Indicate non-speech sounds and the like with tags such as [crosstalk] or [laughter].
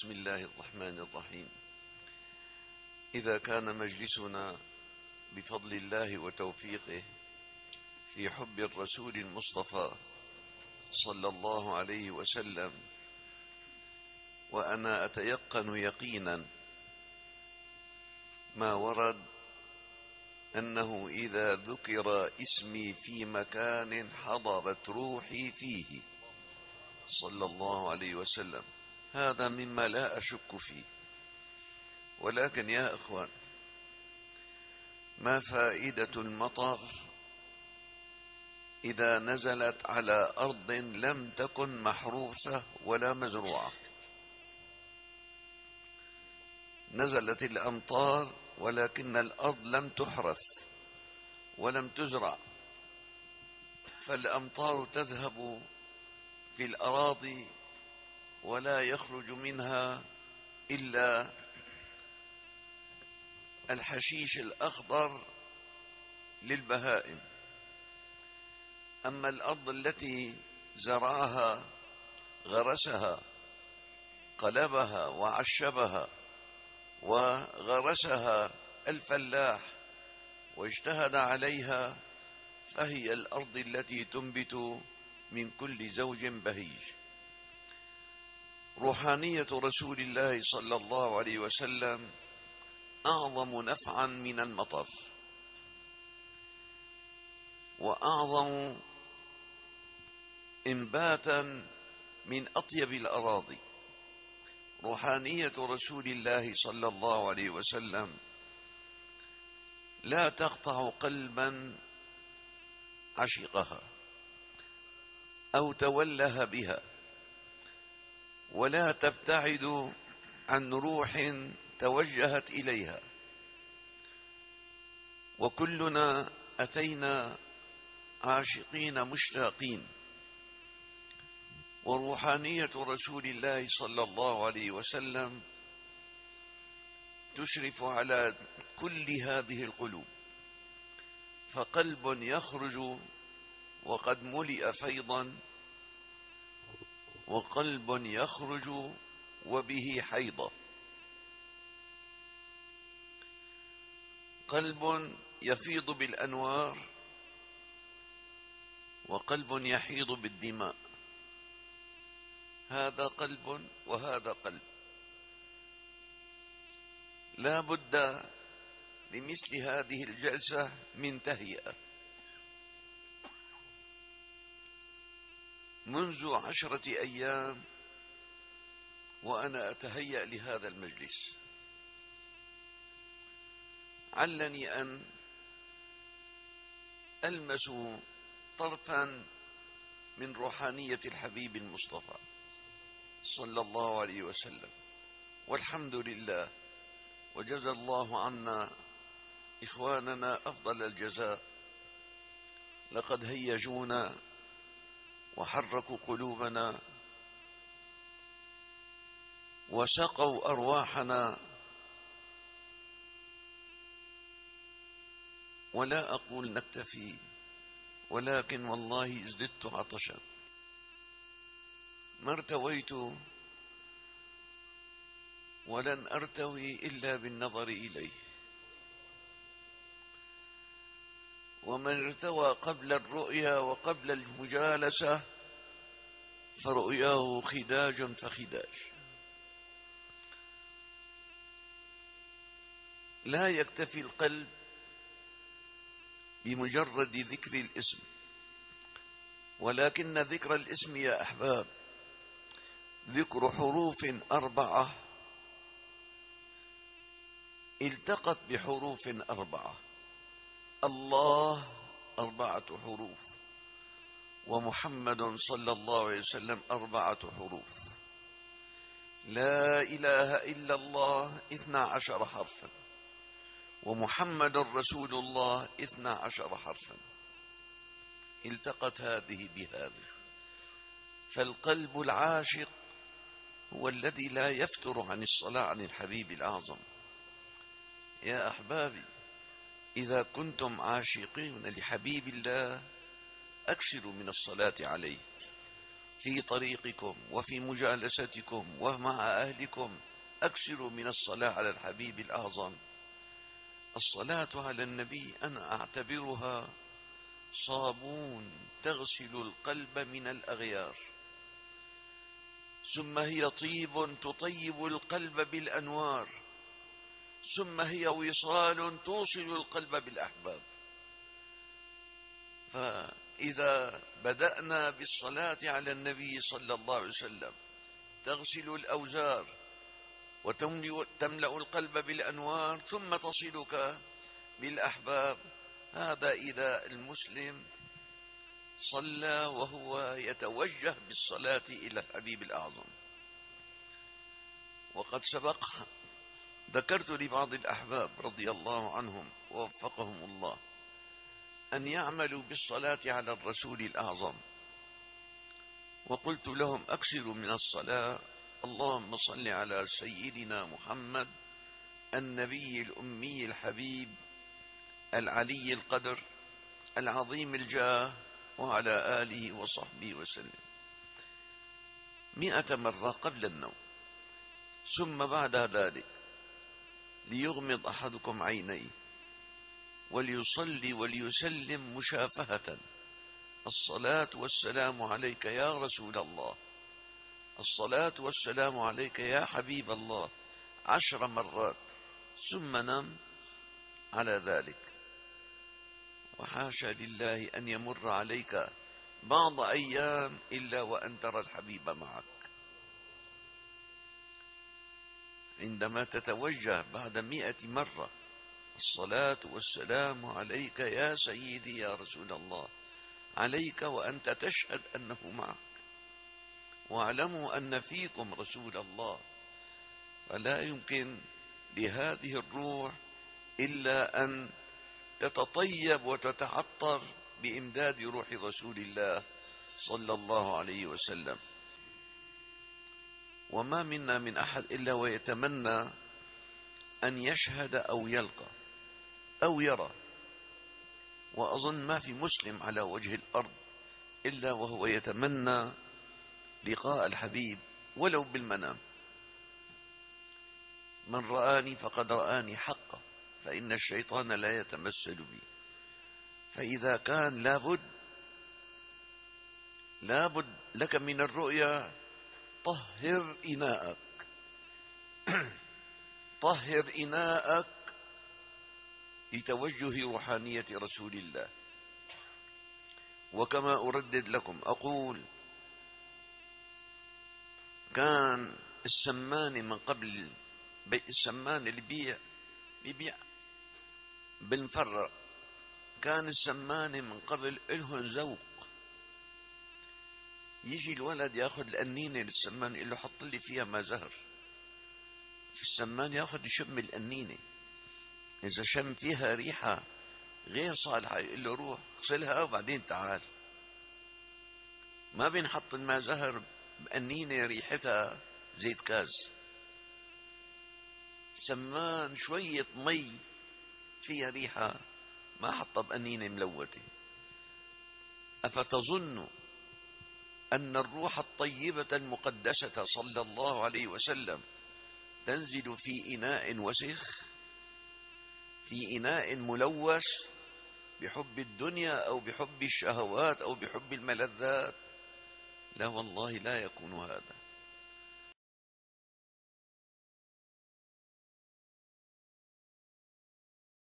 بسم الله الرحمن الرحيم. إذا كان مجلسنا بفضل الله وتوفيقه في حب الرسول المصطفى صلى الله عليه وسلم وأنا أتيقن يقينا ما ورد أنه إذا ذكر اسمي في مكان حضرت روحي فيه صلى الله عليه وسلم. هذا مما لا أشك فيه. ولكن يا إخوان ما فائدة المطر إذا نزلت على أرض لم تكن محروسة ولا مزروعة؟ نزلت الأمطار ولكن الأرض لم تحرث ولم تزرع فالأمطار تذهب في الأراضي ولا يخرج منها إلا الحشيش الأخضر للبهائم. أما الأرض التي زرعها غرسها قلبها وعشبها وغرسها الفلاح واجتهد عليها فهي الأرض التي تنبت من كل زوج بهيج. روحانية رسول الله صلى الله عليه وسلم أعظم نفعا من المطر. وأعظم إنباتا من أطيب الأراضي. روحانية رسول الله صلى الله عليه وسلم لا تقطع قلبا عشقها أو توله بها. ولا تبتعد عن روح توجهت إليها. وكلنا أتينا عاشقين مشتاقين. وروحانية رسول الله صلى الله عليه وسلم تشرف على كل هذه القلوب. فقلب يخرج وقد ملئ فيضا وقلب يخرج وبه حيضة. قلب يفيض بالأنوار وقلب يحيض بالدماء. هذا قلب وهذا قلب. لا بد لمثل هذه الجلسة من تهيئة. منذ عشرة أيام وأنا أتهيأ لهذا المجلس. علني أن ألمس طرفا من روحانية الحبيب المصطفى صلى الله عليه وسلم. والحمد لله. وجزى الله عنا إخواننا أفضل الجزاء. لقد هيجونا وحركوا قلوبنا وسقوا أرواحنا ولا أقول نكتفي ولكن والله ازددت عطشا. ما ارتويت ولن أرتوي إلا بالنظر إليه. ومن ارتوى قبل الرؤيا وقبل المجالسة فرؤياه خداج فخداج. لا يكتفي القلب بمجرد ذكر الاسم ولكن ذكر الاسم يا أحباب ذكر حروف أربعة التقت بحروف أربعة. الله أربعة حروف. ومحمد صلى الله عليه وسلم أربعة حروف. لا إله إلا الله اثنا عشر حرفا. ومحمد رسول الله اثنا عشر حرفا. التقت هذه بهذه فالقلب العاشق هو الذي لا يفتر عن الصلاة عن الحبيب الأعظم. يا أحبابي إذا كنتم عاشقين لحبيب الله أكثروا من الصلاة عليه في طريقكم وفي مجالستكم ومع أهلكم أكثروا من الصلاة على الحبيب الأعظم. الصلاة على النبي أنا أعتبرها صابون تغسل القلب من الأغيار. ثم هي طيب تطيب القلب بالأنوار. ثم هي وصال توصل القلب بالأحباب. فإذا بدأنا بالصلاة على النبي صلى الله عليه وسلم تغسل الأوزار وتملأ القلب بالأنوار ثم تصلك بالأحباب. هذا إذا المسلم صلى وهو يتوجه بالصلاة إلى الحبيب الأعظم. وقد سبق ذكرت لبعض الأحباب رضي الله عنهم ووفقهم الله أن يعملوا بالصلاة على الرسول الأعظم. وقلت لهم أكثروا من الصلاة. اللهم صل على سيدنا محمد النبي الأمي الحبيب العلي القدر العظيم الجاه وعلى آله وصحبه وسلم. مئة مرة قبل النوم. ثم بعد ذلك ليغمض أحدكم عينيه. وليصلي وليسلم مشافهة. الصلاة والسلام عليك يا رسول الله. الصلاة والسلام عليك يا حبيب الله. عشر مرات. ثم نم على ذلك. وحاشا لله أن يمر عليك بعض أيام إلا وأن ترى الحبيب معك. عندما تتوجه بعد مئة مرة الصلاة والسلام عليك يا سيدي يا رسول الله. عليك وأنت تشهد أنه معك. واعلموا أن فيكم رسول الله. فلا يمكن لهذه الروح إلا أن تتطيب وتتعطر بإمداد روح رسول الله صلى الله عليه وسلم. وما منا من أحد إلا ويتمنى أن يشهد أو يلقى. أو يرى. وأظن ما في مسلم على وجه الأرض إلا وهو يتمنى لقاء الحبيب ولو بالمنام. من رآني فقد رآني حقا فإن الشيطان لا يتمثل بي. فإذا كان لابد لابد لك من الرؤيا طهر إناءك. [clears throat] طهر إناءك لتوجه روحانية رسول الله. وكما أردد لكم أقول كان السمان من قبل السمان اللي بيع بيبيع بالمفرق كان السمان من قبل إلهن ذوق. يجي الولد ياخذ الأنينة للسمان يقول له حط لي فيها ما زهر. في السمان ياخذ يشم الأنينة. إذا شم فيها ريحة غير صالحة يقول له روح اغسلها وبعدين تعال. ما بينحط الماء زهر بأنينة ريحتها زيت كاز. سمان شوية مي فيها ريحة ما حطها بأنينة ملوثة. أفتظن أن الروح الطيبة المقدسة صلى الله عليه وسلم تنزل في إناء وسخ؟ في إناء ملوث بحب الدنيا أو بحب الشهوات أو بحب الملذات. لا والله لا يكون هذا.